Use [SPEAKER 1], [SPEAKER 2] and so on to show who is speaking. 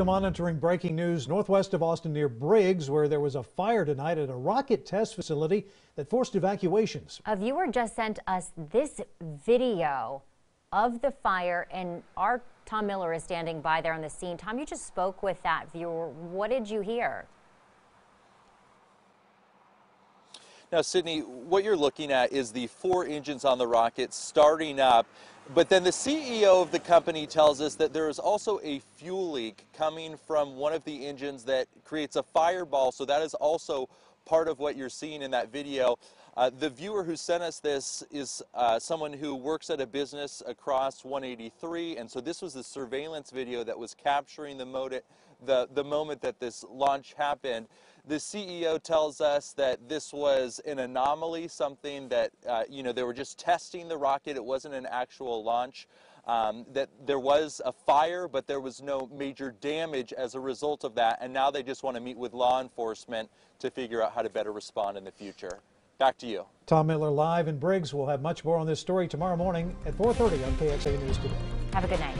[SPEAKER 1] to monitoring breaking news northwest of Austin near Briggs, where there was a fire tonight at a rocket test facility that forced evacuations.
[SPEAKER 2] A viewer just sent us this video of the fire, and our Tom Miller is standing by there on the scene. Tom, you just spoke with that viewer. What did you hear?
[SPEAKER 3] Now, Sydney, what you're looking at is the four engines on the rocket starting up. But then the CEO of the company tells us that there is also a fuel leak coming from one of the engines that creates a fireball. So that is also part of what you're seeing in that video. Uh, the viewer who sent us this is uh, someone who works at a business across 183, and so this was the surveillance video that was capturing the, the, the moment that this launch happened. The CEO tells us that this was an anomaly, something that, uh, you know, they were just testing the rocket. It wasn't an actual launch. Um, that there was a fire, but there was no major damage as a result of that. And now they just want to meet with law enforcement to figure out how to better respond in the future. Back to you.
[SPEAKER 1] Tom Miller live in Briggs. We'll have much more on this story tomorrow morning at 4.30 on KXAN News Today.
[SPEAKER 2] Have a good night.